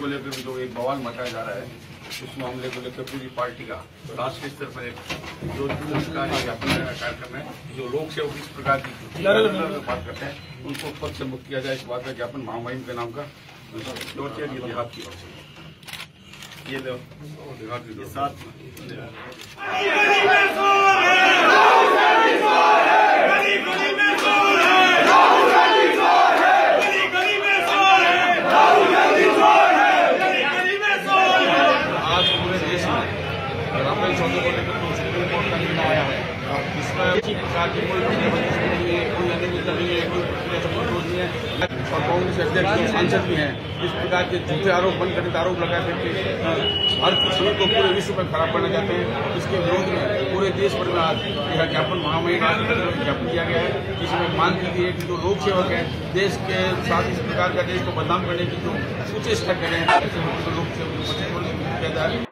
लगाया जा रहा है। उस मामले को लेकर पूरी पार्टी का राष्ट्रीय स्तर पर एक जो ज्ञापन कार्यक्रम है जो लोक सेवक इस प्रकार की बात करते हैं उनको पद से मुक्त किया जाए। इस बात का ज्ञापन महामहिम के नाम का देहात की ओर से ये लो। देहात की साथ को लेकर सुप्रीम कोर्ट का निर्णय आया इसमें नहीं है कोई नहीं है कोई नहीं है और कांग्रेस अध्यक्ष जो सांसद भी हैं इस प्रकार के झूठे आरोप बन कथित आरोप लगा करके हर किसी को पूरे विश्व में खराब करना चाहते हैं इसके विरोध में पूरे देश भर में आज यह ज्ञापन महामहिम ज्ञापन किया गया है जिसमें मांग की गई है कि जो लोक सेवक है देश के साथ इस प्रकार का देश को बदनाम करने की जो सूचेष्टा करें लोक सेवक